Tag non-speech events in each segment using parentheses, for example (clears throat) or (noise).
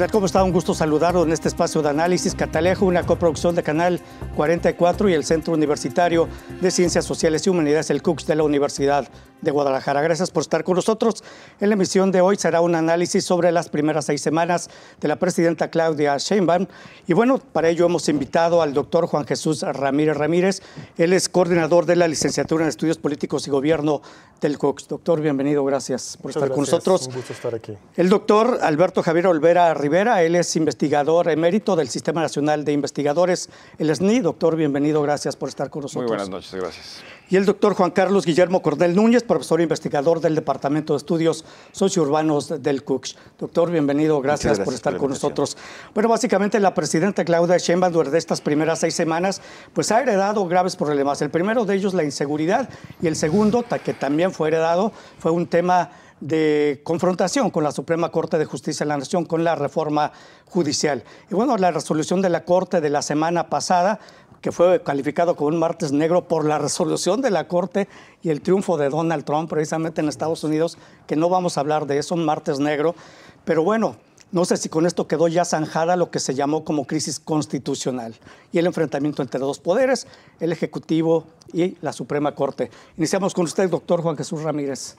¿Qué tal? ¿Cómo está? Un gusto saludarlo en este espacio de análisis Catalejo, una coproducción de Canal 44 y el Centro Universitario de Ciencias Sociales y Humanidades, el CUCS de la Universidad de Guadalajara. Gracias por estar con nosotros. En la emisión de hoy será un análisis sobre las primeras seis semanas de la presidenta Claudia Sheinbaum. Y bueno, para ello hemos invitado al doctor Juan Jesús Ramírez Ramírez. Él es coordinador de la licenciatura en Estudios Políticos y Gobierno del CUCS. Doctor, bienvenido. Gracias por estar con nosotros. Un gusto estar aquí. El doctor Alberto Javier Olvera Rivera, él es investigador emérito del Sistema Nacional de Investigadores, el SNI. Doctor, bienvenido. Gracias por estar con nosotros. Muy buenas noches. Gracias. Y el doctor Juan Carlos Guillermo Cordel Núñez, profesor investigador del Departamento de Estudios Sociourbanos del CUCS. Doctor, bienvenido, gracias, gracias por estar por con nosotros. Bueno, básicamente la presidenta Claudia Sheinbaum durante estas primeras seis semanas, pues ha heredado graves problemas. El primero de ellos, la inseguridad, y el segundo, que también fue heredado, fue un tema de confrontación con la Suprema Corte de Justicia de la Nación, con la reforma judicial. Y bueno, la resolución de la Corte de la semana pasada que fue calificado como un martes negro por la resolución de la Corte y el triunfo de Donald Trump precisamente en Estados Unidos, que no vamos a hablar de eso, un martes negro. Pero bueno, no sé si con esto quedó ya zanjada lo que se llamó como crisis constitucional y el enfrentamiento entre dos poderes, el Ejecutivo y la Suprema Corte. Iniciamos con usted, doctor Juan Jesús Ramírez.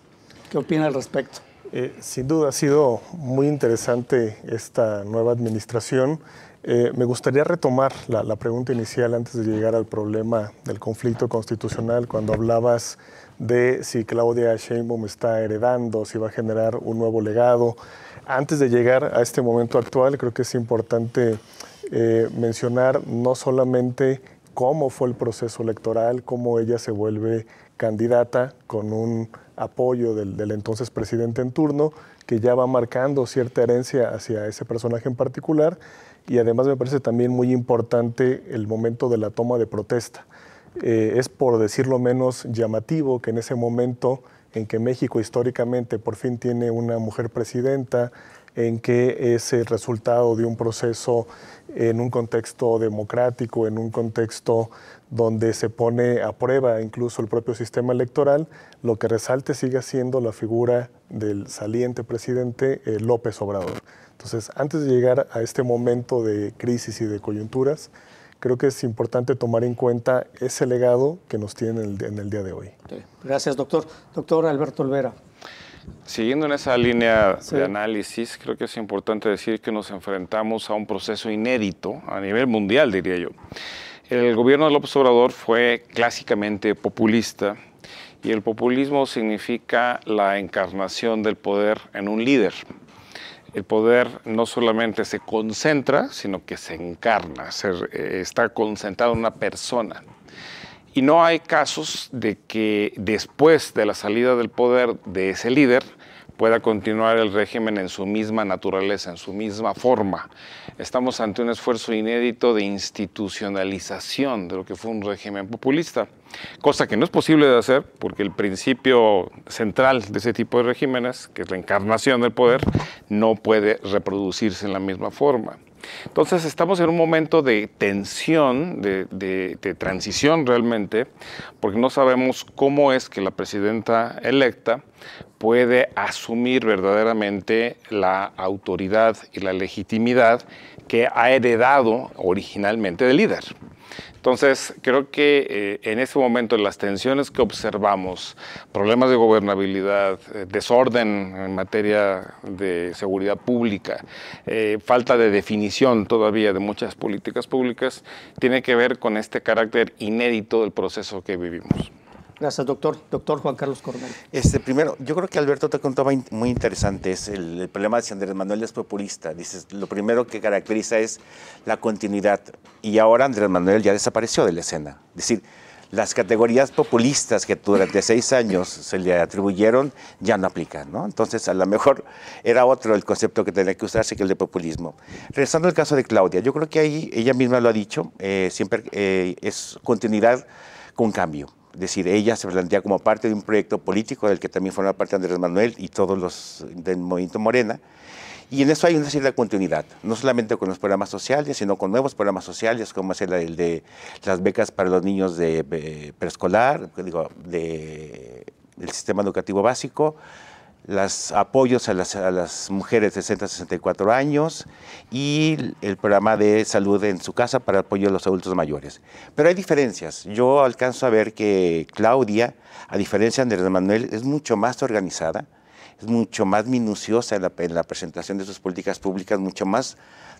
¿Qué opina al respecto? Eh, sin duda ha sido muy interesante esta nueva administración. Eh, me gustaría retomar la, pregunta inicial antes de llegar al problema del conflicto constitucional, cuando hablabas de si Claudia Sheinbaum está heredando, si va a generar un nuevo legado. Antes de llegar a este momento actual, creo que es importante eh, mencionar no solamente cómo fue el proceso electoral, cómo ella se vuelve candidata con un apoyo del, entonces presidente en turno, que ya va marcando cierta herencia hacia ese personaje en particular, y además me parece también muy importante el momento de la toma de protesta. Eh, es por decirlo menos llamativo que en ese momento en que México históricamente por fin tiene una mujer presidenta, en que es el resultado de un proceso en un contexto democrático, en un contexto donde se pone a prueba incluso el propio sistema electoral, lo que resalte sigue siendo la figura del saliente presidente eh, López Obrador. Entonces, antes de llegar a este momento de crisis y de coyunturas, creo que es importante tomar en cuenta ese legado que nos tiene en el, día de hoy. Gracias, doctor. Doctor Alberto Olvera. Siguiendo en esa línea de análisis, creo que es importante decir que nos enfrentamos a un proceso inédito a nivel mundial, diría yo. El gobierno de López Obrador fue clásicamente populista y el populismo significa la encarnación del poder en un líder el poder no solamente se concentra, sino que se encarna, eh, está concentrado en una persona. Y no hay casos de que después de la salida del poder de ese líder pueda continuar el régimen en su misma naturaleza, en su misma forma. Estamos ante un esfuerzo inédito de institucionalización de lo que fue un régimen populista, cosa que no es posible de hacer porque el principio central de ese tipo de regímenes, que es la encarnación del poder, no puede reproducirse en la misma forma. Entonces estamos en un momento de tensión, de, transición realmente, porque no sabemos cómo es que la presidenta electa puede asumir verdaderamente la autoridad y la legitimidad que ha heredado originalmente del líder. Entonces, creo que eh, en este momento las tensiones que observamos, problemas de gobernabilidad, eh, desorden en materia de seguridad pública, eh, falta de definición todavía de muchas políticas públicas, tiene que ver con este carácter inédito del proceso que vivimos. Gracias, doctor. Doctor Juan Carlos Coronel. Este, primero, yo creo que Alberto te contaba muy interesante, es el, problema de si Andrés Manuel es populista. Dices, lo primero que caracteriza es la continuidad. Y ahora Andrés Manuel ya desapareció de la escena. Es decir, las categorías populistas que durante (laughs) seis años se le atribuyeron ya no aplican, ¿no? Entonces, a lo mejor era otro el concepto que tenía que usarse que el de populismo. Regresando al caso de Claudia, yo creo que ahí ella misma lo ha dicho, eh, siempre eh, es continuidad con cambio. Es decir, ella se plantea como parte de un proyecto político del que también forma parte Andrés Manuel y todos los del movimiento Morena. Y en eso hay una cierta continuidad, no solamente con los programas sociales, sino con nuevos programas sociales, como es el, de las becas para los niños de, preescolar, digo, de, del sistema educativo básico, los apoyos a las, mujeres de 60 a 64 años y el programa de salud en su casa para apoyo a los adultos mayores. Pero hay diferencias. Yo alcanzo a ver que Claudia, a diferencia de Andrés Manuel, es mucho más organizada, es mucho más minuciosa en la presentación de sus políticas públicas, mucho más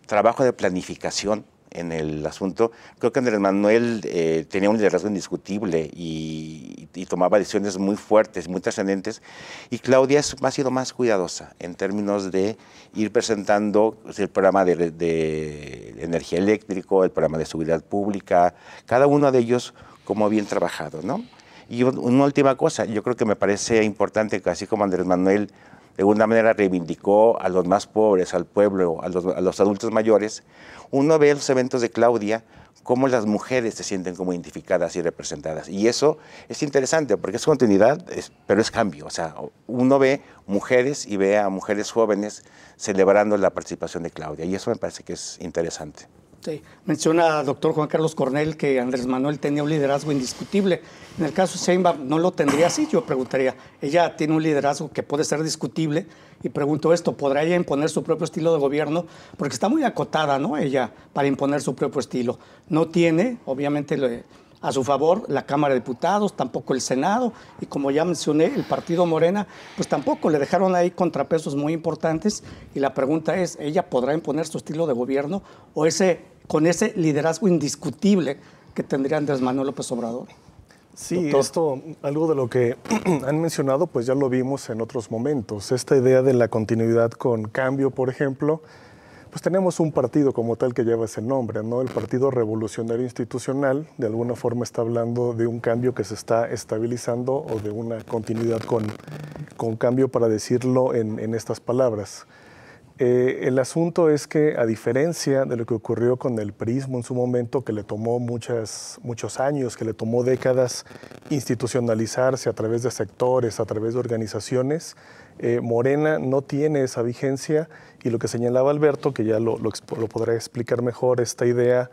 trabajo de planificación en el asunto. Creo que Andrés Manuel eh, tenía un liderazgo indiscutible y, tomaba decisiones muy fuertes, muy trascendentes. Y Claudia ha sido más cuidadosa en términos de ir presentando pues, el programa de, energía eléctrica, el programa de seguridad pública, cada uno de ellos como bien trabajado. ¿no? Y una última cosa, yo creo que me parece importante que así como Andrés Manuel de alguna manera reivindicó a los más pobres, al pueblo, a los, adultos mayores, uno ve los eventos de Claudia cómo las mujeres se sienten como identificadas y representadas. Y eso es interesante porque es continuidad, pero es cambio. O sea, uno ve mujeres y ve a mujeres jóvenes celebrando la participación de Claudia. Y eso me parece que es interesante. Sí. Menciona doctor Juan Carlos Cornell que Andrés Manuel tenía un liderazgo indiscutible. En el caso de Sheinbaum no lo tendría así, yo preguntaría. Ella tiene un liderazgo que puede ser discutible y pregunto esto, ¿podrá ella imponer su propio estilo de gobierno? Porque está muy acotada, ¿no? Ella para imponer su propio estilo. No tiene, obviamente, a su favor la Cámara de Diputados, tampoco el Senado, y como ya mencioné, el Partido Morena, pues tampoco le dejaron ahí contrapesos muy importantes. Y la pregunta es, ¿ella podrá imponer su estilo de gobierno o ese con ese liderazgo indiscutible que tendría Andrés Manuel López Obrador. Sí, esto, algo de lo que (clears throat) han mencionado, pues ya lo vimos en otros momentos. Esta idea de la continuidad con cambio, por ejemplo, pues tenemos un partido como tal que lleva ese nombre, ¿no? El Partido Revolucionario Institucional, de alguna forma está hablando de un cambio que se está estabilizando o de una continuidad con, con cambio, para decirlo en, estas palabras. Eh, el asunto es que, a diferencia de lo que ocurrió con el prismo en su momento, que le tomó muchas, muchos años, que le tomó décadas institucionalizarse a través de sectores, a través de organizaciones, eh, Morena no tiene esa vigencia y lo que señalaba Alberto, que ya lo, lo, podrá explicar mejor, esta idea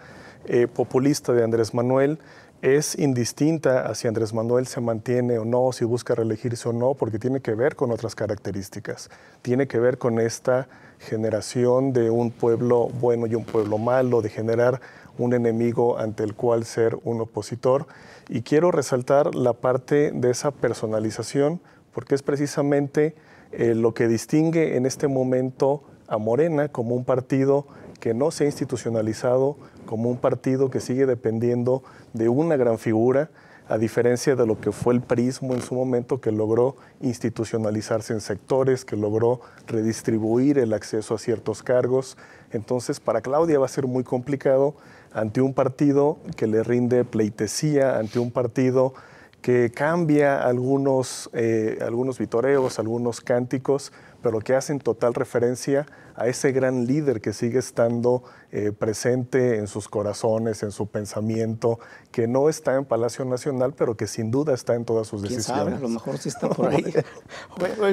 eh, populista de Andrés Manuel, es indistinta a si Andrés Manuel se mantiene o no, si busca reelegirse o no, porque tiene que ver con otras características. Tiene que ver con esta generación de un pueblo bueno y un pueblo malo, de generar un enemigo ante el cual ser un opositor. Y quiero resaltar la parte de esa personalización, porque es precisamente eh, lo que distingue en este momento a Morena como un partido que no se ha institucionalizado, como un partido que sigue dependiendo de una gran figura, a diferencia de lo que fue el prismo en su momento, que logró institucionalizarse en sectores, que logró redistribuir el acceso a ciertos cargos. Entonces, para Claudia va a ser muy complicado ante un partido que le rinde pleitesía, ante un partido que cambia algunos, eh, algunos vitoreos, algunos cánticos, pero que hacen total referencia a ese gran líder que sigue estando eh, presente en sus corazones, en su pensamiento, que no está en Palacio Nacional, pero que sin duda está en todas sus decisiones. Sabe? A lo mejor sí está por (laughs) ahí.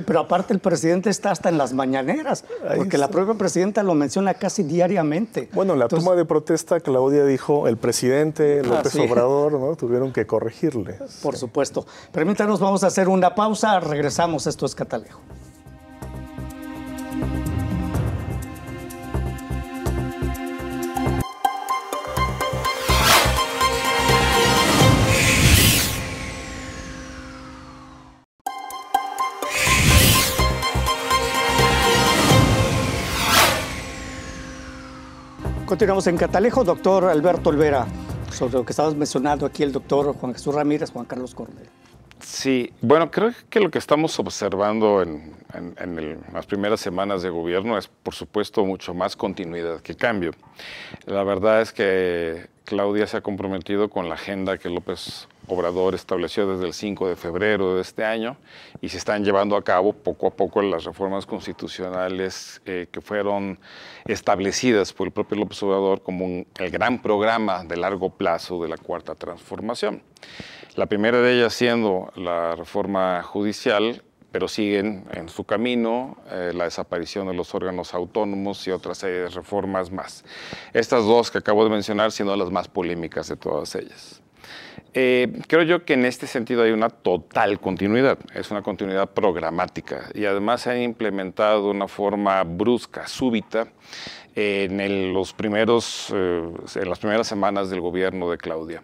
pero aparte el presidente está hasta en las mañaneras, porque la propia presidenta lo menciona casi diariamente. Bueno, en la toma de protesta, Claudia dijo, el presidente ah, López Obrador, ¿no? Tuvieron que corregirle. Por supuesto. Permítanos, vamos a hacer una pausa, regresamos, esto es Catalejo. Continuamos en Catalejo, doctor Alberto Olvera, sobre lo que estabas mencionando aquí el doctor Juan Jesús Ramírez, Juan Carlos Coronel. Sí, bueno, creo que lo que estamos observando en, las primeras semanas de gobierno es, por supuesto, mucho más continuidad que cambio. La verdad es que Claudia se ha comprometido con la agenda que López Obrador estableció desde el 5 de febrero de este año y se están llevando a cabo poco a poco las reformas constitucionales eh, que fueron establecidas por el propio López Obrador como el gran programa de largo plazo de la cuarta transformación. La primera de ellas siendo la reforma judicial, pero siguen en su camino eh, la desaparición de los órganos autónomos y otras serie reformas más. Estas dos que acabo de mencionar siendo las más polémicas de todas ellas. Eh, creo yo que en este sentido hay una total continuidad, es una continuidad programática y además se ha implementado de una forma brusca, súbita, en, los primeros, eh, en las primeras semanas del gobierno de Claudia.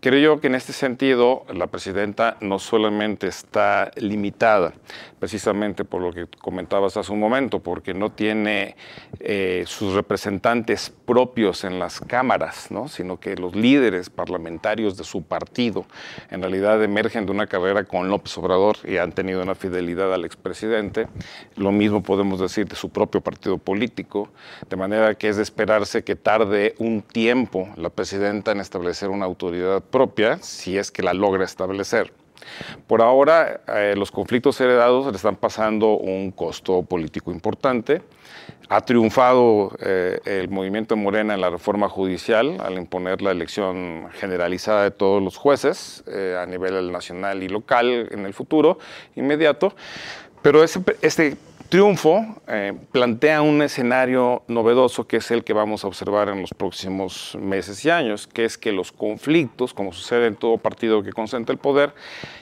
Creo yo que en este sentido la presidenta no solamente está limitada, precisamente por lo que comentabas hace un momento, porque no tiene eh, sus representantes propios en las cámaras, ¿no? sino que los líderes parlamentarios de su partido en realidad emergen de una carrera con López Obrador y han tenido una fidelidad al expresidente. Lo mismo podemos decir de su propio partido político, manera que es de esperarse que tarde un tiempo la presidenta en establecer una autoridad propia, si es que la logra establecer. Por ahora, eh, los conflictos heredados le están pasando un costo político importante. Ha triunfado eh, el movimiento Morena en la reforma judicial al imponer la elección generalizada de todos los jueces eh, a nivel nacional y local en el futuro inmediato. Pero este triunfo eh, plantea un escenario novedoso que es el que vamos a observar en los próximos meses y años, que es que los conflictos, como sucede en todo partido que concentra el poder,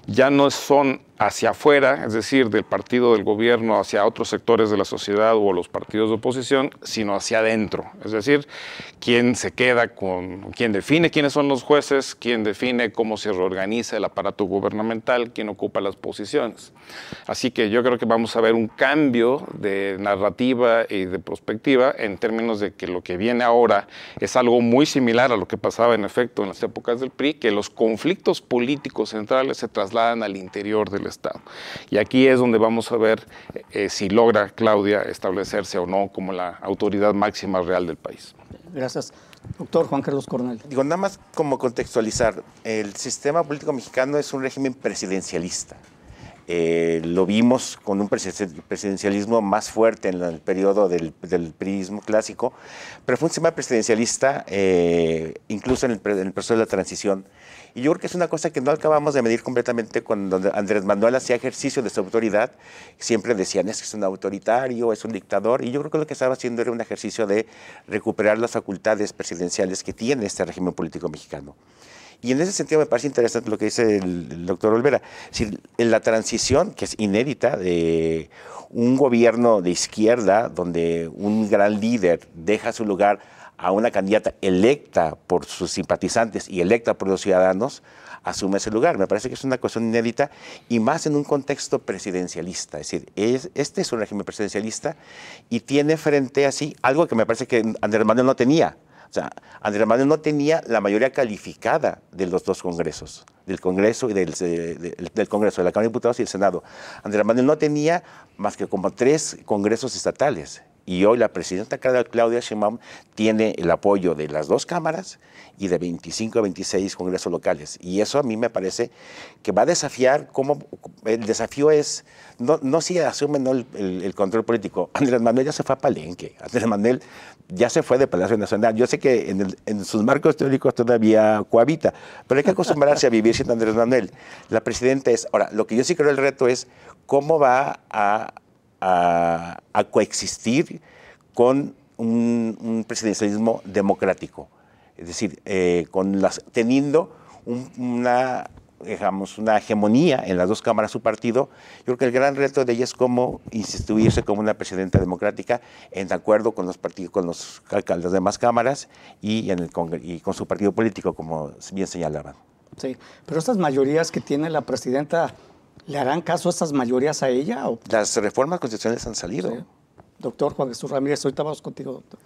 ya no son hacia afuera, es decir, del partido del gobierno hacia otros sectores de la sociedad o los partidos de oposición, sino hacia adentro. Es decir, quién se queda con, quién define quiénes son los jueces, quién define cómo se reorganiza el aparato gubernamental, quién ocupa las posiciones. Así que yo creo que vamos a ver un cambio de narrativa y de perspectiva en términos de que lo que viene ahora es algo muy similar a lo que pasaba en efecto en las épocas del PRI, que los conflictos políticos centrales se trasladan al interior del Estado. Y aquí es donde vamos a ver eh, si logra Claudia establecerse o no como la autoridad máxima real del país. Gracias. Doctor Juan Carlos Cornel. Digo, nada más como contextualizar, el sistema político mexicano es un régimen presidencialista. Eh, lo vimos con un presidencialismo más fuerte en el periodo del, del clásico, pero fue un sistema presidencialista eh, incluso en el, en el proceso de la transición y yo creo que es una cosa que no acabamos de medir completamente cuando Andrés Manuel hacía ejercicio de su autoridad. Siempre decían, es que es un autoritario, es un dictador. Y yo creo que lo que estaba haciendo era un ejercicio de recuperar las facultades presidenciales que tiene este régimen político mexicano. Y en ese sentido me parece interesante lo que dice el, doctor Olvera. Si en la transición, que es inédita, de un gobierno de izquierda, donde un gran líder deja su lugar a una candidata electa por sus simpatizantes y electa por los ciudadanos, asume ese lugar. Me parece que es una cuestión inédita y más en un contexto presidencialista. Es decir, este es un régimen presidencialista y tiene frente a sí algo que me parece que Andrés Manuel no tenía. O sea, Andrés Manuel no tenía la mayoría calificada de los dos congresos, del Congreso y del, del Congreso, de la Cámara de Diputados y el Senado. Andrés Manuel no tenía más que como tres congresos estatales y hoy la presidenta Claudia Sheinbaum tiene el apoyo de las dos cámaras y de 25 a 26 congresos locales. Y eso a mí me parece que va a desafiar cómo el desafío es, no, no si asumen el, control político. (laughs) Andrés Manuel ya se fue a Palenque, Andrés Manuel ya se fue de Palacio Nacional. Yo sé que en, en sus marcos teóricos todavía cohabita, pero hay que acostumbrarse a vivir sin Andrés Manuel. La presidenta es, ahora, lo que yo sí creo el reto es cómo va a a, coexistir con un, presidencialismo democrático. Es decir, eh, con las, teniendo una, digamos, una hegemonía en las dos cámaras su partido, yo creo que el gran reto de ella es cómo instituirse como una presidenta democrática en acuerdo con los partidos, con los alcaldes de demás cámaras y, en el, y con su partido político, como bien señalaban. Sí, pero estas mayorías que tiene la presidenta ¿Le harán caso a estas mayorías a ella? Las reformas constitucionales han salido. Doctor Juan Jesús Ramírez, ahorita vamos contigo, doctor.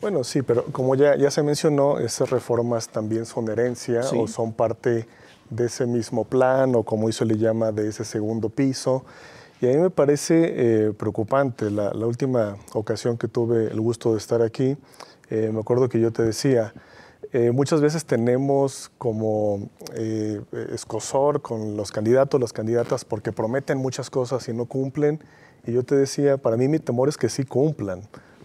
Bueno, sí, pero como ya, ya se mencionó, esas reformas también son herencia o son parte de ese mismo plan o como eso le llama, de ese segundo piso. Y a mí me parece eh, preocupante. La, última ocasión que tuve el gusto de estar aquí, eh, me acuerdo que yo te decía, eh, muchas veces tenemos como eh, escosor con los candidatos, las candidatas, porque prometen muchas cosas y no cumplen. Y yo te decía, para mí mi temor es que sí cumplan.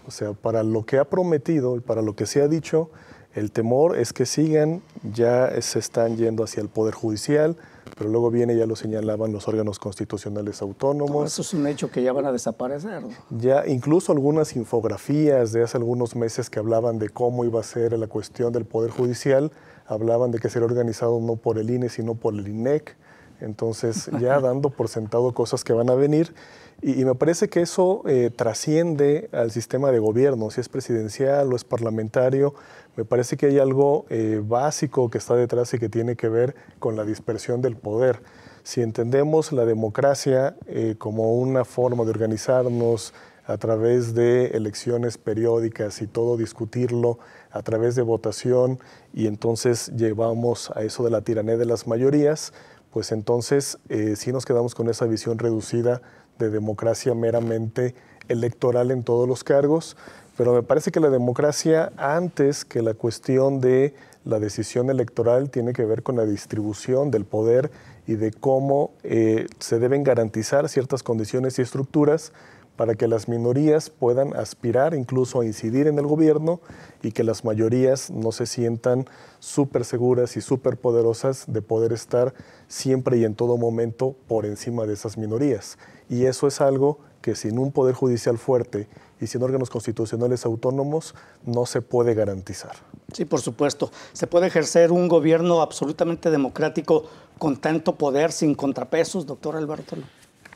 O sea, para lo que ha prometido y para lo que se ha dicho, el temor es que sigan, ya se están yendo hacia el Poder Judicial, pero luego viene, ya lo señalaban, los órganos constitucionales autónomos. eso es un hecho que ya van a desaparecer. Ya incluso algunas infografías de hace algunos meses que hablaban de cómo iba a ser la cuestión del Poder Judicial, hablaban de que sería organizado no por el INE, sino por el INEC. Entonces, ya (laughs) dando por sentado cosas que van a venir. Y, me parece que eso eh, trasciende al sistema de gobierno, si es presidencial o es parlamentario. Me parece que hay algo eh, básico que está detrás y que tiene que ver con la dispersión del poder. Si entendemos la democracia eh, como una forma de organizarnos a través de elecciones periódicas y todo discutirlo a través de votación y entonces llevamos a eso de la tiranía de las mayorías, pues entonces sí nos quedamos con esa visión reducida de democracia meramente electoral en todos los cargos, pero me parece que la democracia, antes que la cuestión de la decisión electoral, tiene que ver con la distribución del poder y de cómo eh, se deben garantizar ciertas condiciones y estructuras para que las minorías puedan aspirar incluso a incidir en el gobierno y que las mayorías no se sientan súper seguras y súper poderosas de poder estar siempre y en todo momento por encima de esas minorías. Y eso es algo que sin un poder judicial fuerte y sin órganos constitucionales autónomos no se puede garantizar. Sí, por supuesto. ¿Se puede ejercer un gobierno absolutamente democrático con tanto poder sin contrapesos, doctor Alberto?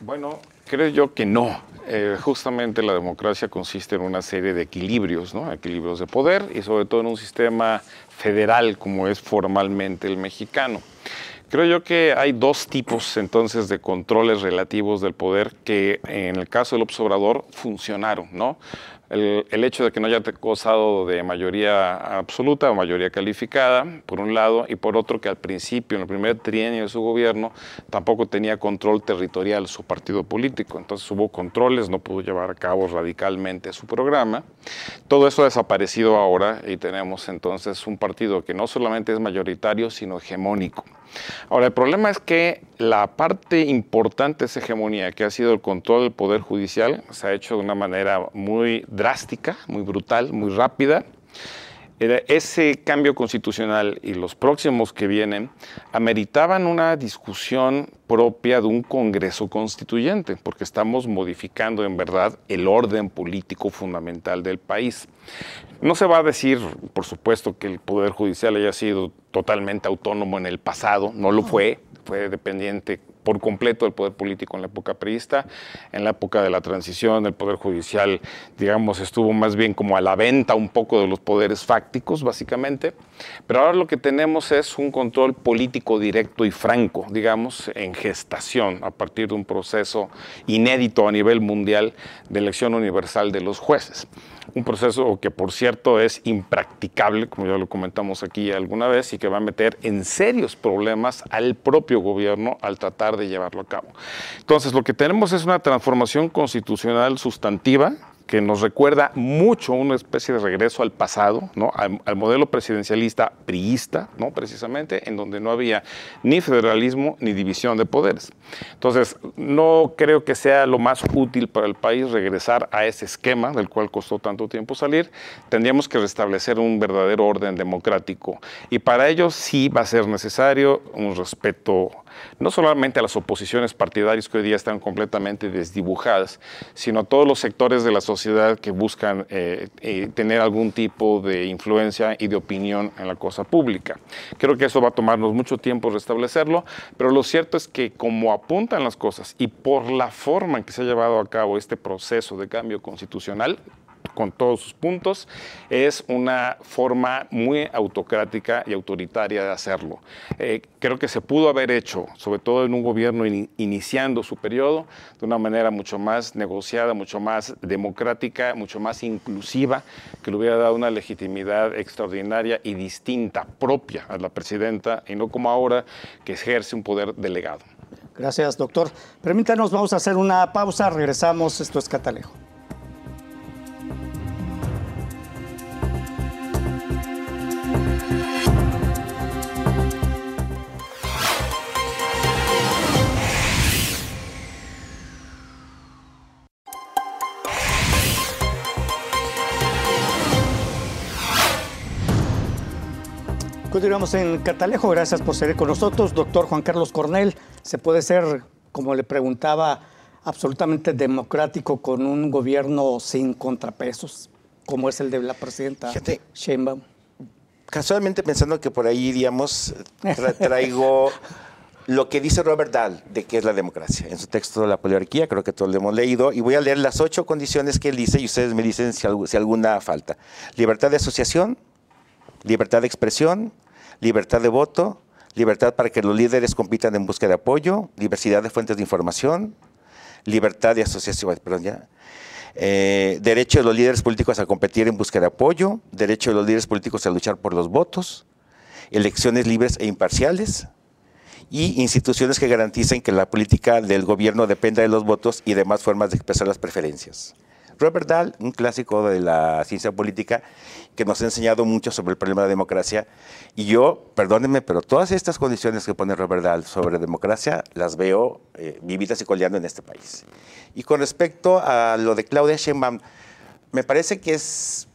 Bueno, creo yo que no. Eh, justamente la democracia consiste en una serie de equilibrios, ¿no? equilibrios de poder y sobre todo en un sistema federal como es formalmente el mexicano. Creo yo que hay dos tipos entonces de controles relativos del poder que en el caso del observador funcionaron, ¿no? El, hecho de que no haya gozado de mayoría absoluta o mayoría calificada, por un lado, y por otro que al principio, en el primer trienio de su gobierno, tampoco tenía control territorial su partido político. Entonces hubo controles, no pudo llevar a cabo radicalmente su programa. Todo eso ha desaparecido ahora y tenemos entonces un partido que no solamente es mayoritario, sino hegemónico. Ahora, el problema es que la parte importante de esa hegemonía, que ha sido el control del Poder Judicial, se ha hecho de una manera muy drástica, muy brutal, muy rápida. Ese cambio constitucional y los próximos que vienen ameritaban una discusión propia de un Congreso constituyente, porque estamos modificando en verdad el orden político fundamental del país. No se va a decir, por supuesto, que el Poder Judicial haya sido totalmente autónomo en el pasado, no lo fue, fue dependiente por completo del poder político en la época priista. En la época de la transición, el poder judicial, digamos, estuvo más bien como a la venta un poco de los poderes fácticos, básicamente. Pero ahora lo que tenemos es un control político directo y franco, digamos, en gestación, a partir de un proceso inédito a nivel mundial de elección universal de los jueces un proceso que por cierto es impracticable, como ya lo comentamos aquí alguna vez, y que va a meter en serios problemas al propio gobierno al tratar de llevarlo a cabo. Entonces, lo que tenemos es una transformación constitucional sustantiva que nos recuerda mucho una especie de regreso al pasado, ¿no? al, modelo presidencialista priista, ¿no? precisamente, en donde no había ni federalismo ni división de poderes. Entonces, no creo que sea lo más útil para el país regresar a ese esquema del cual costó tanto tiempo salir. Tendríamos que restablecer un verdadero orden democrático y para ello sí va a ser necesario un respeto no solamente a las oposiciones partidarias que hoy día están completamente desdibujadas, sino a todos los sectores de la sociedad que buscan eh, eh, tener algún tipo de influencia y de opinión en la cosa pública. Creo que eso va a tomarnos mucho tiempo restablecerlo, pero lo cierto es que como apuntan las cosas y por la forma en que se ha llevado a cabo este proceso de cambio constitucional, con todos sus puntos, es una forma muy autocrática y autoritaria de hacerlo. Eh, creo que se pudo haber hecho, sobre todo en un gobierno iniciando su periodo, de una manera mucho más negociada, mucho más democrática, mucho más inclusiva, que le hubiera dado una legitimidad extraordinaria y distinta, propia a la presidenta, y no como ahora que ejerce un poder delegado. Gracias, doctor. Permítanos, vamos a hacer una pausa, regresamos, esto es Catalejo. Continuamos en Catalejo, gracias por ser con nosotros. Doctor Juan Carlos Cornell, ¿se puede ser, como le preguntaba, absolutamente democrático con un gobierno sin contrapesos, como es el de la presidenta Sheinbaum? casualmente pensando que por ahí, digamos, (laughs) traigo lo que dice Robert Dahl de qué es la democracia. En su texto La poliarquía, creo que todos lo hemos leído, y voy a leer las ocho condiciones que él dice y ustedes me dicen si alguna falta. Libertad de asociación, libertad de expresión, libertad de voto, libertad para que los líderes compitan en busca de apoyo, diversidad de fuentes de información, libertad de asociación, perdón, eh, derecho de los líderes políticos a competir en busca de apoyo, derecho de los líderes políticos a luchar por los votos, elecciones libres e imparciales y instituciones que garanticen que la política del gobierno dependa de los votos y demás formas de expresar las preferencias. Robert Dahl, un clásico de la ciencia política que nos ha enseñado mucho sobre el problema de la democracia. Y yo, perdónenme, pero todas estas condiciones que pone Robert Dahl sobre democracia las veo eh, vividas y coleando en este país. Y con respecto a lo de Claudia Sheinbaum, me parece que es,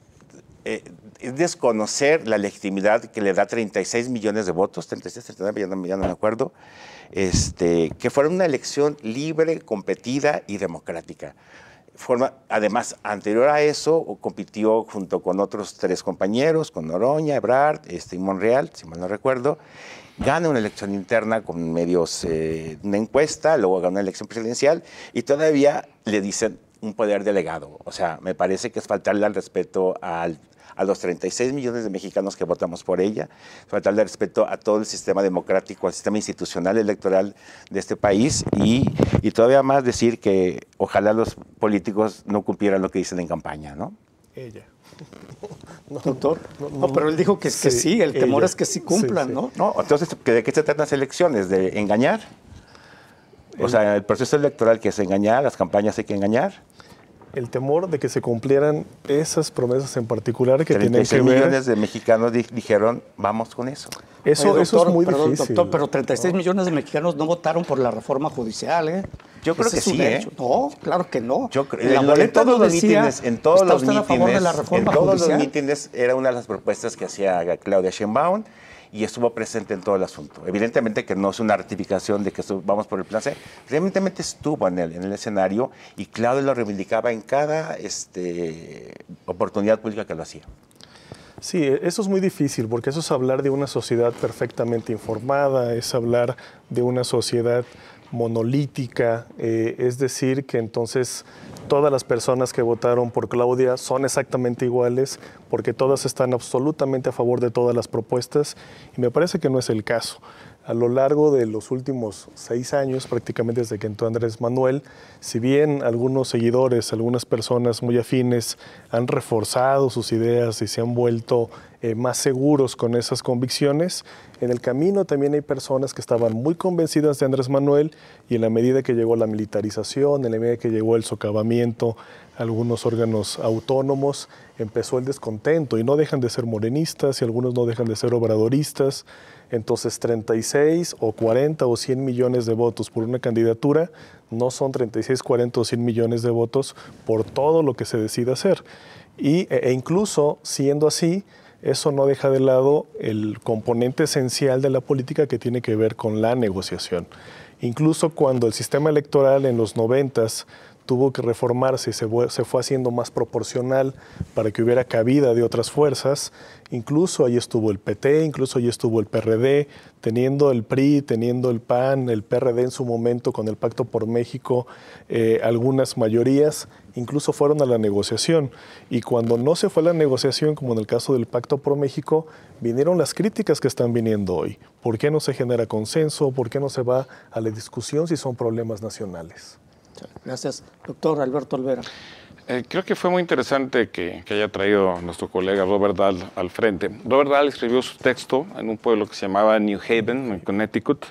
eh, desconocer la legitimidad que le da 36 millones de votos, 36, 39, ya no, ya no me acuerdo, este, que fuera una elección libre, competida y democrática además, anterior a eso, compitió junto con otros tres compañeros, con Noroña, Ebrard este, y Monreal, si mal no recuerdo, gana una elección interna con medios, eh, una encuesta, luego gana una elección presidencial y todavía le dicen un poder delegado. O sea, me parece que es faltarle al respeto al a los 36 millones de mexicanos que votamos por ella, faltarle respeto a todo el sistema democrático, al sistema institucional electoral de este país y, y todavía más decir que ojalá los políticos no cumplieran lo que dicen en campaña, ¿no? Ella. (laughs) Doctor, no, pero él dijo que, sí, que sí el temor es que sí cumplan, ¿no? No, entonces, ¿de qué se tratan las elecciones? ¿De engañar? O sea, el proceso electoral que es engañar, las campañas hay que engañar el temor de que se cumplieran esas promesas en particular que tienen que ver... millones de mexicanos dijeron, vamos con eso. Eso, eso es muy difícil. Doctor, pero 36 millones de mexicanos no votaron por la reforma judicial, ¿eh? Yo creo que sí, ¿eh? No, claro que no. Yo creo, en, todos los mítines, en todos los mítines, en todos los mítines era una de las propuestas que hacía Claudia Sheinbaum y estuvo presente en todo el asunto. Evidentemente que no es una ratificación de que vamos por el plan C, evidentemente estuvo en el, en el escenario y Claudio lo reivindicaba en cada este, oportunidad pública que lo hacía. Sí, eso es muy difícil porque eso es hablar de una sociedad perfectamente informada, es hablar de una sociedad monolítica, eh, es decir, que entonces todas las personas que votaron por Claudia son exactamente iguales porque todas están absolutamente a favor de todas las propuestas y me parece que no es el caso a lo largo de los últimos seis años, prácticamente desde que entró Andrés Manuel, si bien algunos seguidores, algunas personas muy afines han reforzado sus ideas y se han vuelto eh, más seguros con esas convicciones, en el camino también hay personas que estaban muy convencidas de Andrés Manuel y en la medida que llegó la militarización, en la medida que llegó el socavamiento, algunos órganos autónomos, empezó el descontento y no dejan de ser morenistas y algunos no dejan de ser obradoristas. Entonces 36 o 40 o 100 millones de votos por una candidatura no son 36, 40 o 100 millones de votos por todo lo que se decida hacer. Y, e, e incluso siendo así, eso no deja de lado el componente esencial de la política que tiene que ver con la negociación. Incluso cuando el sistema electoral en los noventas tuvo que reformarse y se fue, haciendo más proporcional para que hubiera cabida de otras fuerzas. Incluso ahí estuvo el PT, incluso ahí estuvo el PRD, teniendo el PRI, teniendo el PAN, el PRD en su momento con el Pacto por México, eh, algunas mayorías, incluso fueron a la negociación. Y cuando no se fue a la negociación, como en el caso del Pacto por México, vinieron las críticas que están viniendo hoy. ¿Por qué no se genera consenso? ¿Por qué no se va a la discusión si son problemas nacionales? Gracias, doctor Alberto Olvera. Eh, creo que fue muy interesante que, haya traído nuestro colega Robert Dahl al frente. Robert Dahl escribió su texto en un pueblo que se llamaba New Haven, en Connecticut,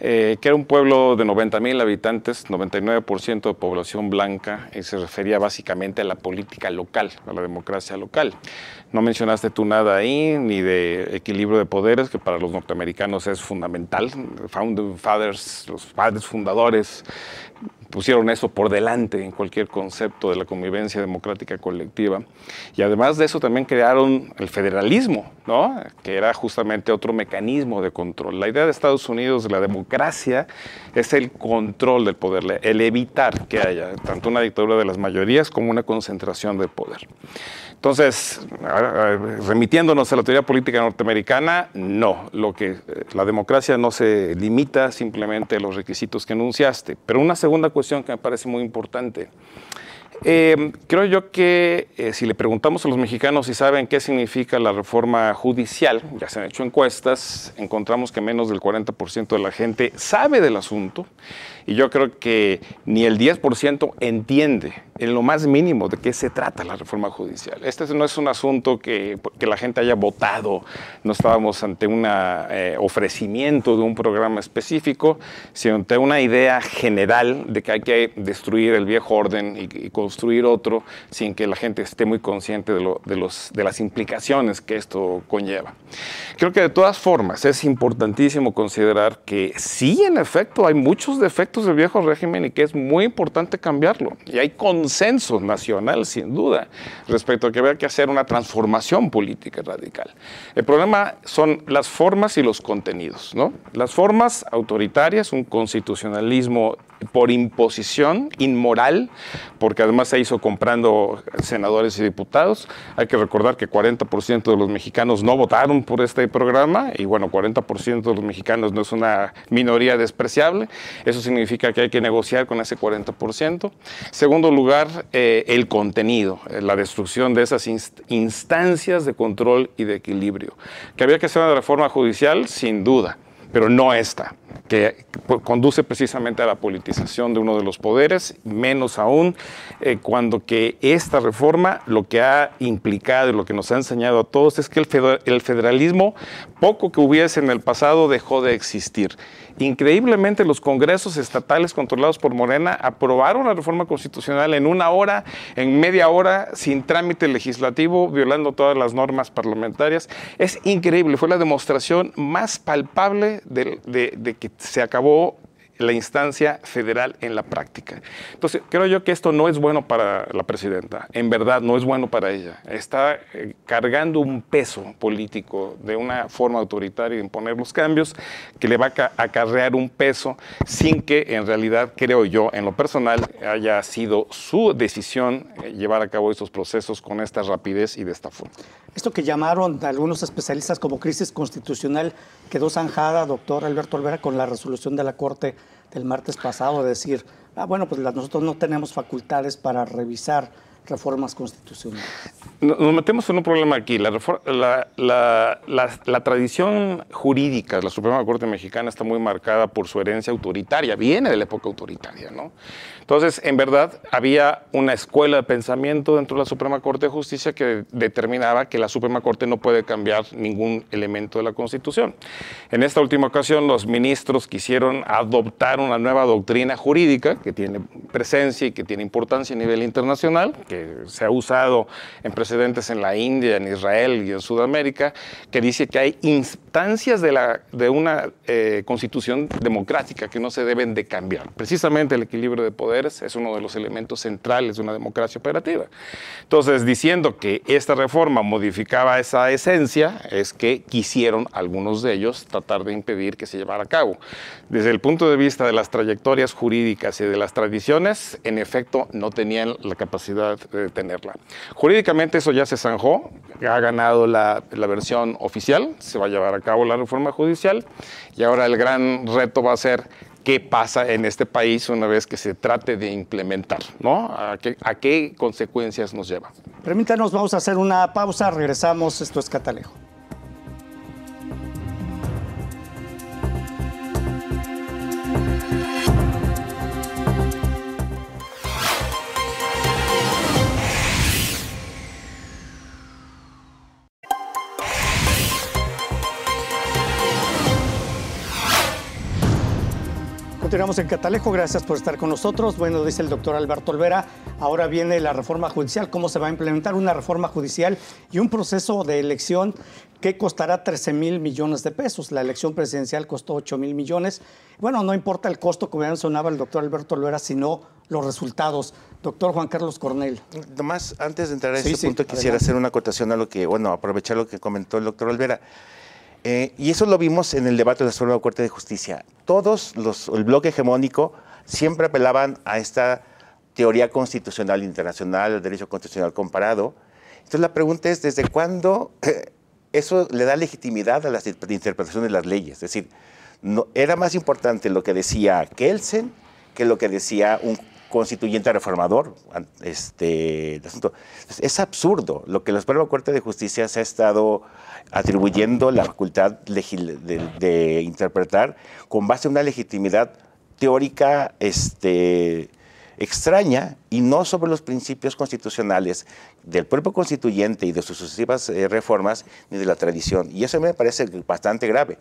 eh, que era un pueblo de 90 mil habitantes, 99% de población blanca, y se refería básicamente a la política local, a la democracia local. No mencionaste tú nada ahí, ni de equilibrio de poderes, que para los norteamericanos es fundamental. Founding Fathers, los padres fundadores, pusieron eso por delante en cualquier concepto de la convivencia democrática colectiva. Y además de eso también crearon el federalismo, ¿no? que era justamente otro mecanismo de control. La idea de Estados Unidos de la democracia es el control del poder, el evitar que haya tanto una dictadura de las mayorías como una concentración de poder. Entonces, remitiéndonos a la teoría política norteamericana, no, lo que eh, la democracia no se limita simplemente a los requisitos que enunciaste. Pero una segunda cuestión que me parece muy importante. Eh, creo yo que eh, si le preguntamos a los mexicanos si saben qué significa la reforma judicial, ya se han hecho encuestas, encontramos que menos del 40% de la gente sabe del asunto y yo creo que ni el 10% entiende en lo más mínimo de qué se trata la reforma judicial. Este no es un asunto que, que la gente haya votado, no estábamos ante un eh, ofrecimiento de un programa específico, sino ante una idea general de que hay que destruir el viejo orden y, construir otro sin que la gente esté muy consciente de, lo, de, los, de las implicaciones que esto conlleva. Creo que de todas formas es importantísimo considerar que sí, en efecto, hay muchos defectos del viejo régimen y que es muy importante cambiarlo. Y hay consenso nacional, sin duda, respecto a que había que hacer una transformación política radical. El problema son las formas y los contenidos. ¿no? Las formas autoritarias, un constitucionalismo por imposición inmoral, porque además se hizo comprando senadores y diputados. Hay que recordar que 40% de los mexicanos no votaron por este programa y bueno, 40% de los mexicanos no es una minoría despreciable. Eso significa que hay que negociar con ese 40%. Segundo lugar, eh, el contenido, eh, la destrucción de esas instancias de control y de equilibrio. Que había que hacer una reforma judicial, sin duda pero no esta, que conduce precisamente a la politización de uno de los poderes, menos aún eh, cuando que esta reforma lo que ha implicado y lo que nos ha enseñado a todos es que el federalismo, poco que hubiese en el pasado, dejó de existir. Increíblemente, los congresos estatales controlados por Morena aprobaron la reforma constitucional en una hora, en media hora, sin trámite legislativo, violando todas las normas parlamentarias. Es increíble, fue la demostración más palpable de, de se acabó la instancia federal en la práctica. Entonces, creo yo que esto no es bueno para la presidenta, en verdad no es bueno para ella. Está eh, cargando un peso político de una forma autoritaria de imponer los cambios que le va a acarrear un peso sin que en realidad, creo yo, en lo personal, haya sido su decisión eh, llevar a cabo estos procesos con esta rapidez y de esta forma. Esto que llamaron algunos especialistas como crisis constitucional quedó zanjada, doctor Alberto Olvera, con la resolución de la Corte del martes pasado, de decir, ah, bueno, pues nosotros no tenemos facultades para revisar reformas constitucionales. Nos metemos en un problema aquí. La, la, la, tradición jurídica de la Suprema Corte Mexicana está muy marcada por su herencia autoritaria, viene de la época autoritaria, ¿no? Entonces, en verdad, había una escuela de pensamiento dentro de la Suprema Corte de Justicia que determinaba que la Suprema Corte no puede cambiar ningún elemento de la Constitución. En esta última ocasión, los ministros quisieron adoptar una nueva doctrina jurídica que tiene presencia y que tiene importancia a nivel internacional, que se ha usado en precedentes en la India, en Israel y en Sudamérica, que dice que hay instancias de, la, de una eh, constitución democrática que no se deben de cambiar. Precisamente el equilibrio de poder es uno de los elementos centrales de una democracia operativa. Entonces, diciendo que esta reforma modificaba esa esencia, es que quisieron algunos de ellos tratar de impedir que se llevara a cabo. Desde el punto de vista de las trayectorias jurídicas y de las tradiciones, en efecto, no tenían la capacidad de tenerla. Jurídicamente eso ya se zanjó, ha ganado la, la versión oficial, se va a llevar a cabo la reforma judicial y ahora el gran reto va a ser qué pasa en este país una vez que se trate de implementar, ¿no? ¿A qué, a qué consecuencias nos lleva? Permítanos, vamos a hacer una pausa, regresamos, esto es Catalejo. Continuamos en Catalejo. Gracias por estar con nosotros. Bueno, dice el doctor Alberto Olvera, ahora viene la reforma judicial. ¿Cómo se va a implementar una reforma judicial y un proceso de elección que costará 13 mil millones de pesos? La elección presidencial costó 8 mil millones. Bueno, no importa el costo, como mencionaba el doctor Alberto Olvera, sino los resultados. Doctor Juan Carlos Cornel. Nomás, antes de entrar a ese punto, quisiera hacer una acotación a lo que, bueno, aprovechar lo que comentó el doctor Olvera. Eh, y eso lo vimos en el debate de la Suprema Corte de Justicia. Todos los, el bloque hegemónico siempre apelaban a esta teoría constitucional internacional, el derecho constitucional comparado. Entonces la pregunta es, ¿desde cuándo eh, eso le da legitimidad a la interpretación de las leyes? Es decir, era más importante lo que decía Kelsen que lo que decía un constituyente reformador. Este, Es absurdo lo que la Suprema Corte de Justicia se ha estado atribuyendo la facultad de, interpretar con base en una legitimidad teórica este, extraña y no sobre los principios constitucionales del propio constituyente y de sus sucesivas eh, reformas ni de la tradición. Y eso me parece bastante grave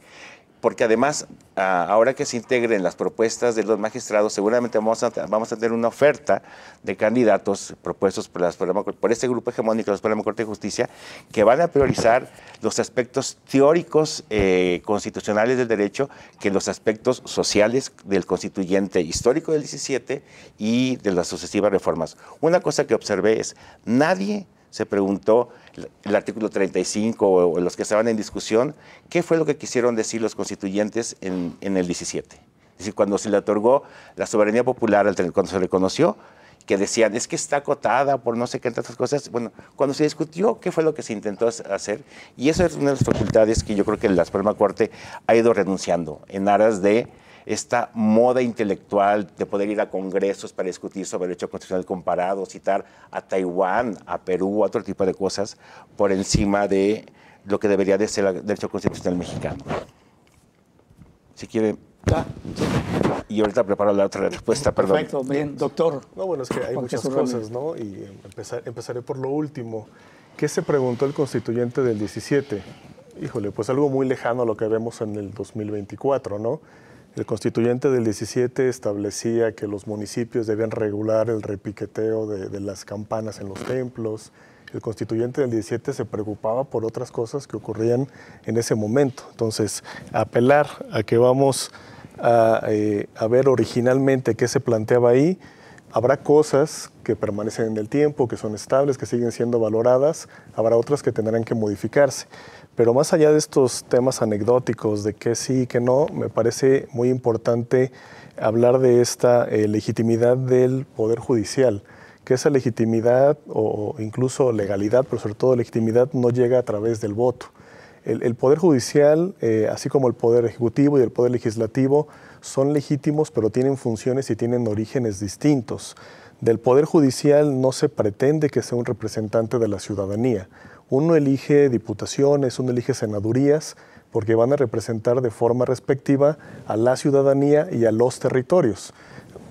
porque además, ah, ahora que se integren las propuestas de los magistrados, seguramente vamos a, vamos a tener una oferta de candidatos propuestos por, las, por este grupo hegemónico de la Suprema Corte de Justicia que van a priorizar los aspectos teóricos eh, constitucionales del derecho que los aspectos sociales del constituyente histórico del 17 y de las sucesivas reformas. Una cosa que observé es, nadie se preguntó el, artículo 35 o, los que estaban en discusión, ¿qué fue lo que quisieron decir los constituyentes en, el 17? Es decir, cuando se le otorgó la soberanía popular, cuando se reconoció, que decían, es que está acotada por no sé qué tantas cosas. Bueno, cuando se discutió, ¿qué fue lo que se intentó hacer? Y eso es una de las facultades que yo creo que la Suprema Corte ha ido renunciando en aras de esta moda intelectual de poder ir a congresos para discutir sobre el derecho constitucional comparado, citar a Taiwán, a Perú, a otro tipo de cosas, por encima de lo que debería de ser el derecho constitucional mexicano. Si quiere... Ah, y ahorita preparo la otra respuesta, perdón. Perfecto, bien, doctor. No, bueno, es que hay muchas cosas, ¿no? Y empezaré por lo último. ¿Qué se preguntó el constituyente del 17? Híjole, pues algo muy lejano a lo que vemos en el 2024, ¿no? El constituyente del 17 establecía que los municipios debían regular el repiqueteo de, las campanas en los templos. El constituyente del 17 se preocupaba por otras cosas que ocurrían en ese momento. Entonces, apelar a que vamos a, eh, a ver originalmente qué se planteaba ahí, habrá cosas que permanecen en el tiempo, que son estables, que siguen siendo valoradas, habrá otras que tendrán que modificarse. Pero más allá de estos temas anecdóticos de qué sí y qué no, me parece muy importante hablar de esta eh, legitimidad del Poder Judicial, que esa legitimidad o incluso legalidad, pero sobre todo legitimidad, no llega a través del voto. El, Poder Judicial, eh, así como el Poder Ejecutivo y el Poder Legislativo, son legítimos, pero tienen funciones y tienen orígenes distintos. Del Poder Judicial no se pretende que sea un representante de la ciudadanía uno elige diputaciones, uno elige senadurías, porque van a representar de forma respectiva a la ciudadanía y a los territorios.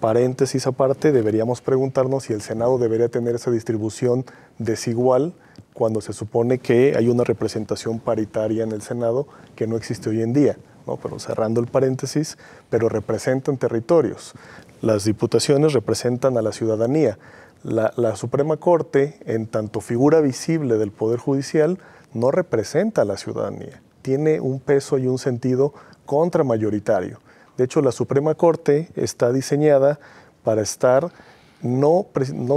Paréntesis aparte, deberíamos preguntarnos si el Senado debería tener esa distribución desigual cuando se supone que hay una representación paritaria en el Senado que no existe hoy en día. ¿no? Pero cerrando el paréntesis, pero representan territorios. Las diputaciones representan a la ciudadanía. La, Suprema Corte, en tanto figura visible del Poder Judicial, no representa a la ciudadanía. Tiene un peso y un sentido contramayoritario. De hecho, la Suprema Corte está diseñada para estar no,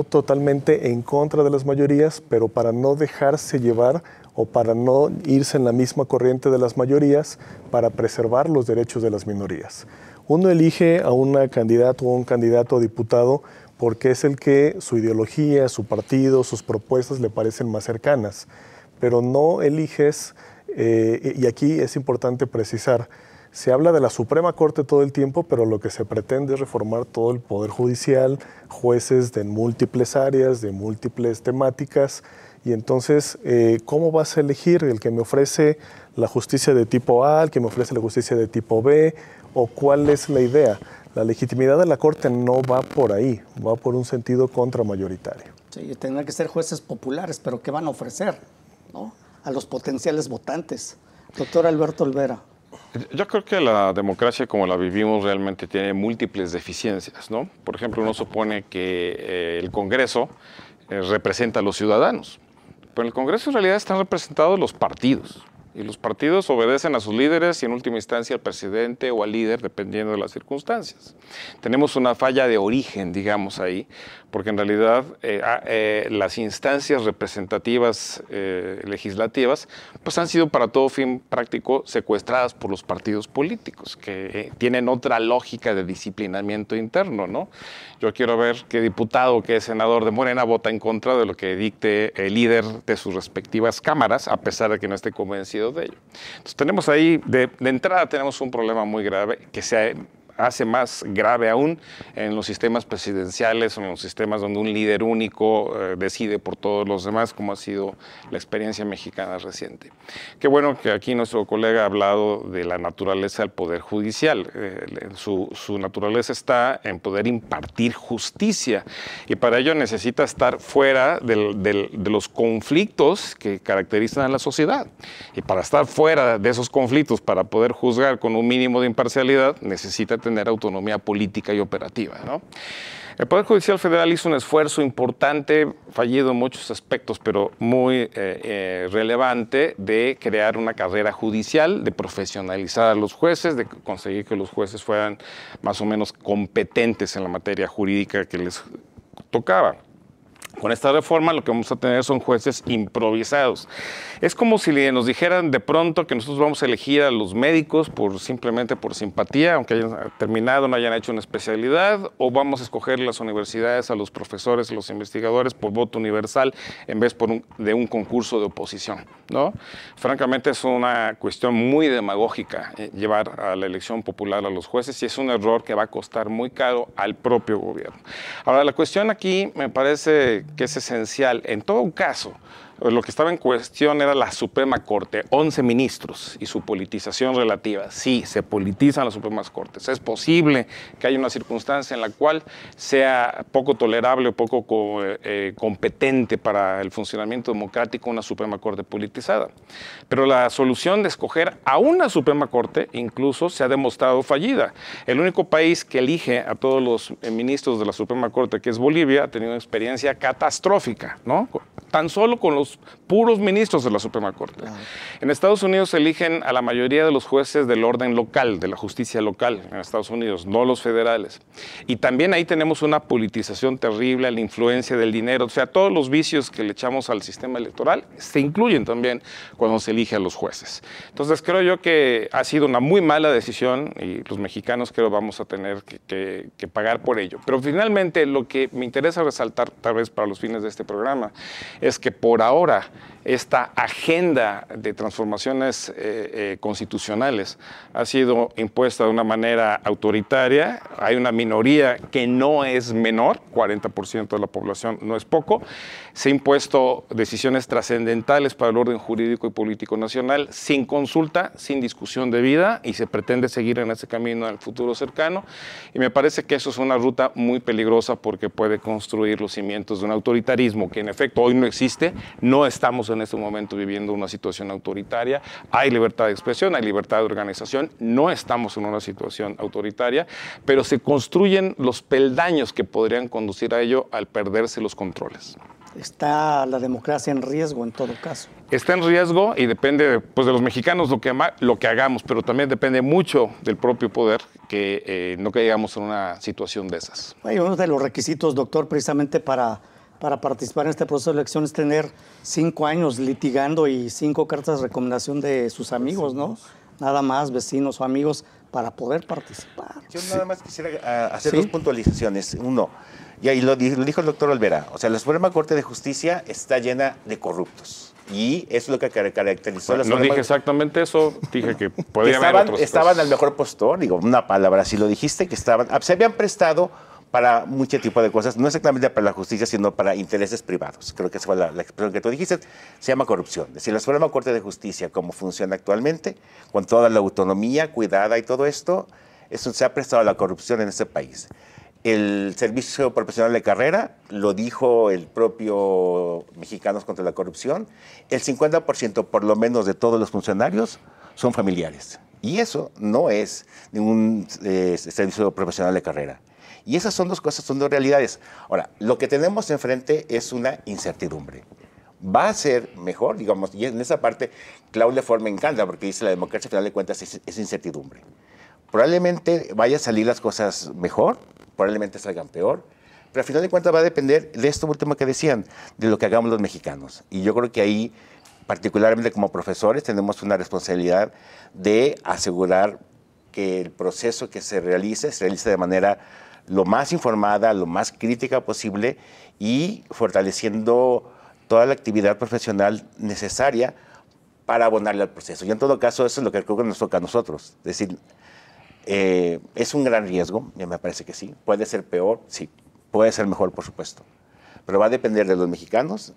totalmente en contra de las mayorías, pero para no dejarse llevar o para no irse en la misma corriente de las mayorías para preservar los derechos de las minorías. Uno elige a una candidato o un candidato a diputado porque es el que su ideología, su partido, sus propuestas le parecen más cercanas. Pero no eliges, eh, y aquí es importante precisar, se habla de la Suprema Corte todo el tiempo, pero lo que se pretende es reformar todo el Poder Judicial, jueces de múltiples áreas, de múltiples temáticas, y entonces, eh, ¿cómo vas a elegir el que me ofrece la justicia de tipo A, el que me ofrece la justicia de tipo B, o cuál es la idea? La legitimidad de la Corte no va por ahí, va por un sentido contramayoritario. Sí, tendrán que ser jueces populares, pero ¿qué van a ofrecer a los potenciales votantes? Doctor Alberto Olvera. Yo creo que la democracia como la vivimos realmente tiene múltiples deficiencias, ¿no? Por ejemplo, uno supone que eh, el Congreso eh, representa a los ciudadanos, pero en el Congreso en realidad están representados los partidos. Y los partidos obedecen a sus líderes y en última instancia al presidente o al líder, dependiendo de las circunstancias. Tenemos una falla de origen, digamos ahí, porque en realidad eh, ah, eh, las instancias representativas eh, legislativas pues han sido para todo fin práctico secuestradas por los partidos políticos, que tienen otra lógica de disciplinamiento interno. ¿no? Yo quiero ver qué diputado, qué senador de Morena vota en contra de lo que dicte el líder de sus respectivas cámaras, a pesar de que no esté convencido de ello. Entonces tenemos ahí, de, de entrada tenemos un problema muy grave que se hace más grave aún en los sistemas presidenciales o en los sistemas donde un líder único eh, decide por todos los demás, como ha sido la experiencia mexicana reciente. Qué bueno que aquí nuestro colega ha hablado de la naturaleza del Poder Judicial. Eh, su, naturaleza está en poder impartir justicia y para ello necesita estar fuera de los conflictos que caracterizan a la sociedad. Y para estar fuera de esos conflictos, para poder juzgar con un mínimo de imparcialidad, necesita tener autonomía política y operativa. ¿no? El Poder Judicial Federal hizo un esfuerzo importante, fallido en muchos aspectos, pero muy eh, eh, relevante, de crear una carrera judicial, de profesionalizar a los jueces, de conseguir que los jueces fueran más o menos competentes en la materia jurídica que les tocaba. Con esta reforma lo que vamos a tener son jueces improvisados. Es como si nos dijeran de pronto que nosotros vamos a elegir a los médicos por simplemente por simpatía, aunque hayan terminado, no hayan hecho una especialidad, o vamos a escoger las universidades a los profesores, a los investigadores por voto universal en vez de un concurso de oposición. ¿no? Francamente es una cuestión muy demagógica eh, llevar a la elección popular a los jueces y es un error que va a costar muy caro al propio gobierno. Ahora, la cuestión aquí me parece que es esencial. En todo caso, lo que estaba en cuestión era la Suprema Corte, 11 ministros y su politización relativa. Sí, se politizan las Supremas Cortes. Es posible que haya una circunstancia en la cual sea poco tolerable o poco eh, competente para el funcionamiento democrático una Suprema Corte politizada. Pero la solución de escoger a una Suprema Corte incluso se ha demostrado fallida. El único país que elige a todos los eh, ministros de la Suprema Corte, que es Bolivia, ha tenido una experiencia catastrófica, ¿no? Tan solo con los puros ministros de la Suprema Corte. En Estados Unidos eligen a la mayoría de los jueces del orden local, de la justicia local en Estados Unidos, no los federales. Y también ahí tenemos una politización terrible, la influencia del dinero, o sea, todos los vicios que le echamos al sistema electoral se incluyen también cuando se elige a los jueces. Entonces creo yo que ha sido una muy mala decisión y los mexicanos creo vamos a tener que, que pagar por ello. Pero finalmente lo que me interesa resaltar tal vez para los fines de este programa es que por ahora ahora esta agenda de transformaciones eh, eh, constitucionales ha sido impuesta de una manera autoritaria. Hay una minoría que no es menor, 40% de la población no es poco. Se han impuesto decisiones trascendentales para el orden jurídico y político nacional sin consulta, sin discusión debida y se pretende seguir en ese camino en el futuro cercano. Y me parece que eso es una ruta muy peligrosa porque puede construir los cimientos de un autoritarismo que en efecto hoy no existe. No estamos en este momento viviendo una situación autoritaria. Hay libertad de expresión, hay libertad de organización. No estamos en una situación autoritaria, pero se construyen los peldaños que podrían conducir a ello al perderse los controles. ¿Está la democracia en riesgo en todo caso? Está en riesgo y depende pues, de los mexicanos lo que, lo que hagamos, pero también depende mucho del propio poder que eh, no caigamos en una situación de esas. Hay uno de los requisitos, doctor, precisamente para para participar en este proceso de elección es tener cinco años litigando y cinco cartas de recomendación de sus amigos, ¿no? Nada más, vecinos o amigos, para poder participar. Yo nada más quisiera ah, hacer dos puntualizaciones. Uno, y ahí lo dijo el doctor Olvera, o sea, la Suprema Corte de Justicia está llena de corruptos. Y eso es lo que caracterizó a la No dije exactamente eso, dije que (laughs) podía haber otros Estaban al mejor postor, digo, una palabra, si lo dijiste, que estaban, se habían prestado para mucho tipo de cosas, no exactamente para la justicia, sino para intereses privados. Creo que esa fue la, expresión que tú dijiste, se llama corrupción. Es decir, la Suprema Corte de Justicia, como funciona actualmente, con toda la autonomía cuidada y todo esto, eso se ha prestado a la corrupción en este país. El Servicio Profesional de Carrera, lo dijo el propio Mexicanos contra la Corrupción, el 50% por lo menos de todos los funcionarios son familiares. Y eso no es ningún eh, servicio profesional de carrera. Y esas son dos cosas, son dos realidades. Ahora, lo que tenemos enfrente es una incertidumbre. Va a ser mejor, digamos, y en esa parte Claudia Ford me encanta porque dice la democracia, al final de cuentas, es, incertidumbre. Probablemente vaya a salir las cosas mejor, probablemente salgan peor, pero al final de cuentas va a depender de esto último que decían, de lo que hagamos los mexicanos. Y yo creo que ahí, particularmente como profesores, tenemos una responsabilidad de asegurar que el proceso que se realice se realice de manera lo más informada, lo más crítica posible y fortaleciendo toda la actividad profesional necesaria para abonarle al proceso. Y en todo caso, eso es lo que creo que nos toca a nosotros. Es decir, eh, es un gran riesgo, me parece que sí. Puede ser peor, sí. Puede ser mejor, por supuesto. Pero va a depender de los mexicanos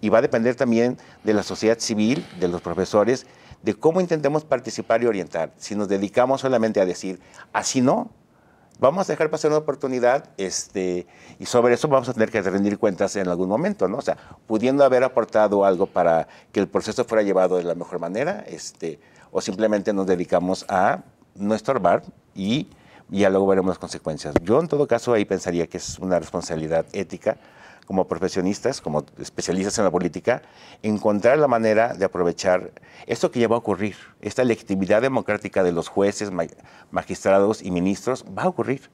y va a depender también de la sociedad civil, de los profesores, de cómo intentemos participar y orientar. Si nos dedicamos solamente a decir, así no, vamos a dejar pasar una oportunidad este, y sobre eso vamos a tener que rendir cuentas en algún momento, ¿no? O sea, pudiendo haber aportado algo para que el proceso fuera llevado de la mejor manera, este, o simplemente nos dedicamos a no estorbar y ya luego veremos las consecuencias. Yo en todo caso ahí pensaría que es una responsabilidad ética como profesionistas, como especialistas en la política, encontrar la manera de aprovechar esto que ya va a ocurrir, esta legitimidad democrática de los jueces, magistrados y ministros, va a ocurrir.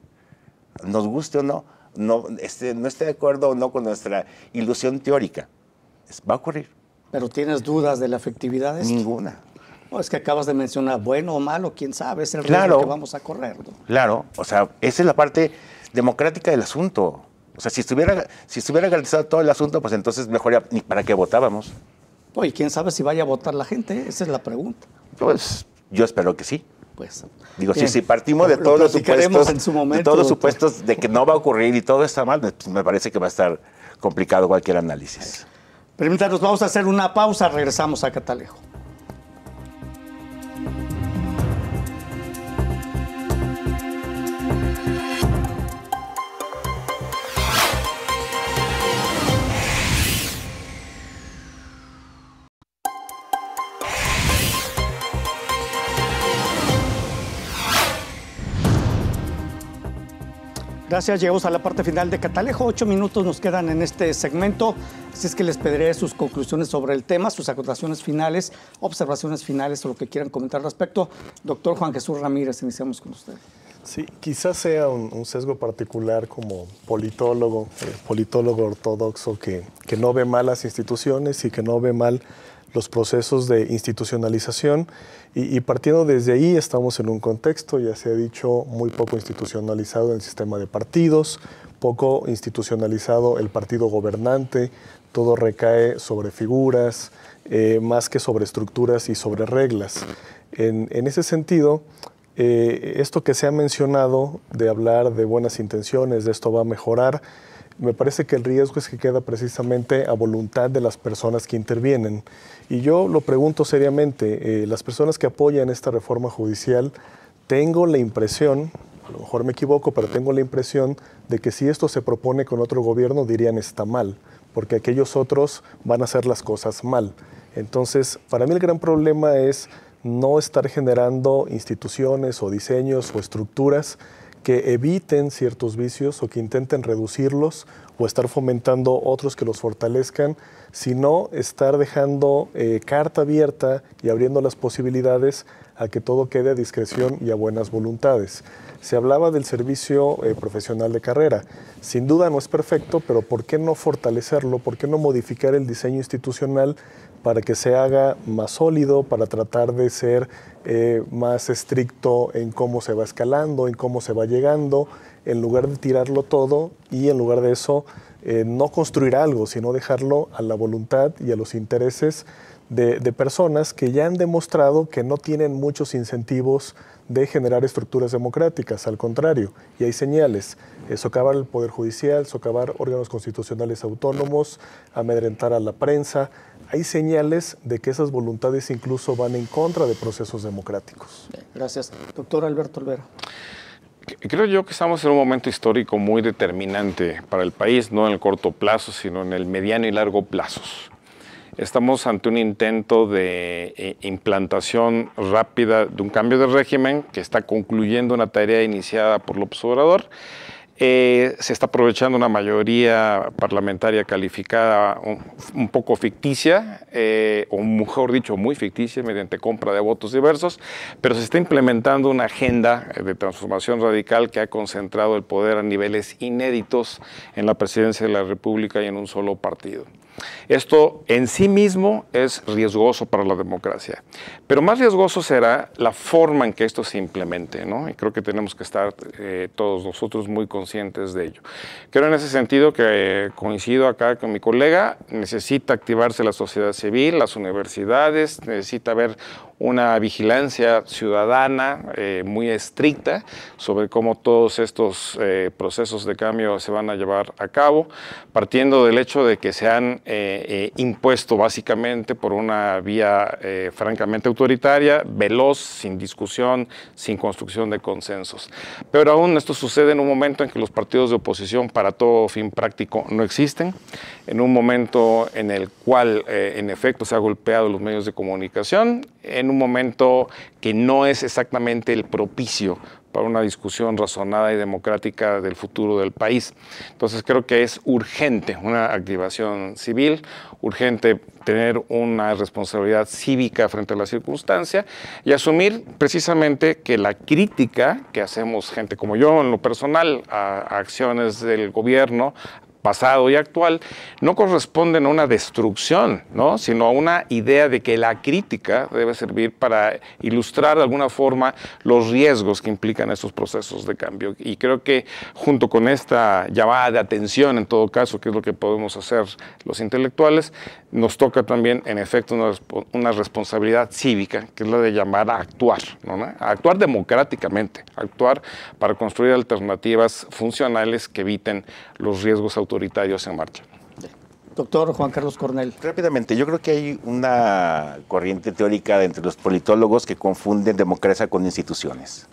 Nos guste o no, no, este, no esté de acuerdo o no con nuestra ilusión teórica, va a ocurrir. ¿Pero tienes dudas de la efectividad de esto? Ninguna. No, es que acabas de mencionar bueno o malo, quién sabe, es el riesgo que vamos a correr. Claro, o sea, esa es la parte democrática del asunto. O sea, si estuviera, si estuviera garantizado todo el asunto, pues entonces mejor ni para qué votábamos. Oye, quién sabe si vaya a votar la gente, esa es la pregunta. Pues yo espero que sí. Pues, Digo, si, partimos de todos los supuestos, en su momento, de todos los supuestos de que no va a ocurrir y todo está mal, pues me parece que va a estar complicado cualquier análisis. Permítanos, vamos a hacer una pausa, regresamos a Catalejo. Gracias, llegamos a la parte final de Catalejo. Ocho minutos nos quedan en este segmento, así es que les pediré sus conclusiones sobre el tema, sus acotaciones finales, observaciones finales o lo que quieran comentar al respecto. Doctor Juan Jesús Ramírez, iniciamos con usted. Sí, quizás sea un, sesgo particular como politólogo, eh, politólogo ortodoxo que, que no ve mal las instituciones y que no ve mal los procesos de institucionalización y, partiendo desde ahí estamos en un contexto, ya se ha dicho, muy poco institucionalizado el sistema de partidos, poco institucionalizado el partido gobernante, todo recae sobre figuras, eh, más que sobre estructuras y sobre reglas. En, ese sentido, eh, esto que se ha mencionado de hablar de buenas intenciones, de esto va a mejorar, me parece que el riesgo es que queda precisamente a voluntad de las personas que intervienen. Y yo lo pregunto seriamente, eh, las personas que apoyan esta reforma judicial, tengo la impresión, a lo mejor me equivoco, pero tengo la impresión de que si esto se propone con otro gobierno dirían está mal, porque aquellos otros van a hacer las cosas mal. Entonces, para mí el gran problema es no estar generando instituciones o diseños o estructuras que eviten ciertos vicios o que intenten reducirlos o estar fomentando otros que los fortalezcan, sino estar dejando eh, carta abierta y abriendo las posibilidades a que todo quede a discreción y a buenas voluntades. Se hablaba del servicio eh, profesional de carrera. Sin duda no es perfecto, pero ¿por qué no fortalecerlo? ¿Por qué no modificar el diseño institucional para que se haga más sólido, para tratar de ser eh, más estricto en cómo se va escalando, en cómo se va llegando, en lugar de tirarlo todo y en lugar de eso eh, no construir algo, sino dejarlo a la voluntad y a los intereses de, personas que ya han demostrado que no tienen muchos incentivos de generar estructuras democráticas, al contrario, y hay señales, eh, socavar el Poder Judicial, socavar órganos constitucionales autónomos, amedrentar a la prensa, hay señales de que esas voluntades incluso van en contra de procesos democráticos. Gracias. Doctor Alberto Olvera. Creo yo que estamos en un momento histórico muy determinante para el país, no en el corto plazo, sino en el mediano y largo plazos. estamos ante un intento de eh, implantación rápida de un cambio de régimen que está concluyendo una tarea iniciada por López Obrador. Eh, se está aprovechando una mayoría parlamentaria calificada un, poco ficticia, eh, o mejor dicho, muy ficticia, mediante compra de votos diversos, pero se está implementando una agenda de transformación radical que ha concentrado el poder a niveles inéditos en la presidencia de la República y en un solo partido. Esto en sí mismo es riesgoso para la democracia, pero más riesgoso será la forma en que esto se implemente, ¿no? Y creo que tenemos que estar eh, todos nosotros muy conscientes de ello. Creo en ese sentido que eh, coincido acá con mi colega, necesita activarse la sociedad civil, las universidades, necesita haber una vigilancia ciudadana eh, muy estricta sobre cómo todos estos procesos de cambio se van a llevar a cabo, partiendo del hecho de que se han eh, impuesto básicamente por una vía francamente autoritaria, veloz, sin discusión, sin construcción de consensos. Pero aún esto sucede en un momento en que los partidos de oposición para todo fin práctico no existen, en un momento en el cual en efecto se ha golpeado los medios de comunicación, en un momento que no es exactamente el propicio para una discusión razonada y democrática del futuro del país. Entonces creo que es urgente una activación civil, urgente tener una responsabilidad cívica frente a la circunstancia y asumir precisamente que la crítica que hacemos gente como yo en lo personal a, acciones del gobierno, pasado y actual, no corresponden a una destrucción, ¿no? sino a una idea de que la crítica debe servir para ilustrar de alguna forma los riesgos que implican estos procesos de cambio. Y creo que junto con esta llamada de atención, en todo caso, que es lo que podemos hacer los intelectuales, nos toca también, en efecto, una, responsabilidad cívica, que es la de llamar a actuar, a actuar democráticamente, actuar para construir alternativas funcionales que eviten los riesgos autoritarios en marcha. Doctor Juan Carlos Cornell. Rápidamente, yo creo que hay una corriente teórica entre los politólogos que confunden democracia con instituciones.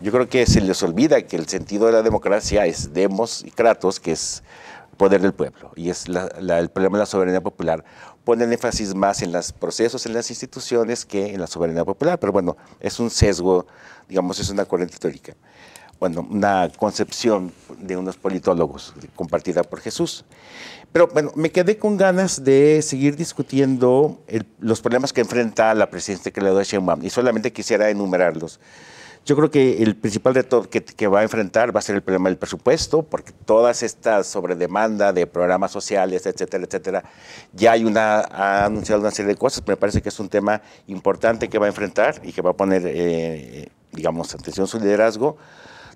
Yo creo que se les olvida que el sentido de la democracia es demos y kratos, que es poder del pueblo, y es el problema de la soberanía popular. Ponen énfasis más en los procesos, en las instituciones, que en la soberanía popular, pero bueno, es un sesgo, digamos, es una corriente teórica bueno, una concepción de unos politólogos compartida por Jesús. Pero bueno, me quedé con ganas de seguir discutiendo los problemas que enfrenta la presidencia Claudia Sheinbaum y solamente quisiera enumerarlos. Yo creo que el principal reto que, que, va a enfrentar va a ser el problema del presupuesto, porque todas estas sobredemanda de programas sociales, etcétera, etcétera, ya hay una, ha anunciado una serie de cosas, me parece que es un tema importante que va a enfrentar y que va a poner, eh, digamos, atención su liderazgo.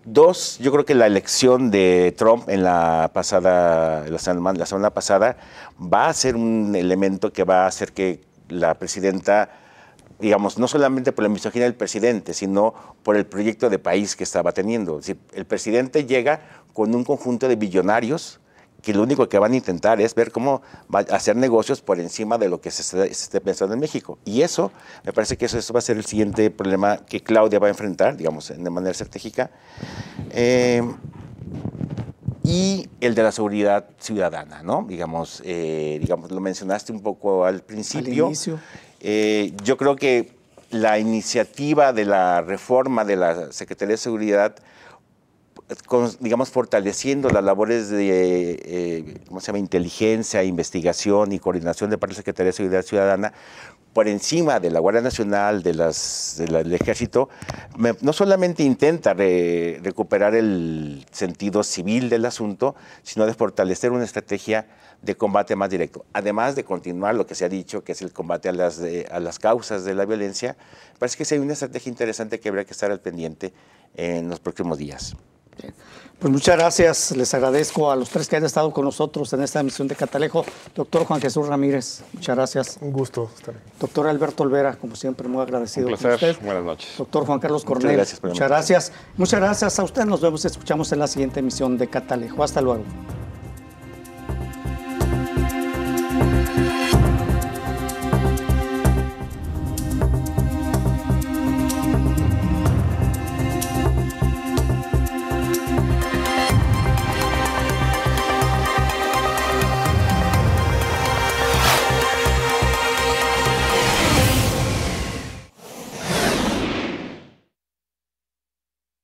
Dos, yo creo que la elección de Trump en la pasada, la semana, la semana pasada, va a ser un elemento que va a hacer que la presidenta, digamos, no solamente por la misoginia del presidente, sino por el proyecto de país que estaba teniendo. el presidente llega con un conjunto de billonarios que lo único que van a intentar es ver cómo hacer negocios por encima de lo que se esté, pensando en México. Y eso, me parece que eso, va a ser el siguiente problema que Claudia va a enfrentar, digamos, de manera estratégica. Eh, y el de la seguridad ciudadana, ¿no? Digamos, eh, digamos, lo mencionaste un poco al principio. Eh, yo creo que la iniciativa de la reforma de la Secretaría de Seguridad digamos, fortaleciendo las labores de, eh, ¿cómo se llama?, inteligencia, investigación y coordinación de parte de la Secretaría de Seguridad Ciudadana por encima de la Guardia Nacional, de las, del Ejército, no solamente intenta recuperar el sentido civil del asunto, sino de fortalecer una estrategia de combate más directo. Además de continuar lo que se ha dicho, que es el combate a las, a las causas de la violencia, parece que sí hay una estrategia interesante que habría que estar al pendiente en los próximos días. Pues muchas gracias, les agradezco a los tres que han estado con nosotros en esta emisión de Catalejo. Doctor Juan Jesús Ramírez, muchas gracias. Un gusto estar aquí. Doctor Alberto Olvera, como siempre, muy agradecido. Un placer, buenas noches. Doctor Juan Carlos Cornel, muchas gracias. Muchas gracias. Muchas gracias a usted, nos vemos y escuchamos en la siguiente emisión de Catalejo. Hasta luego.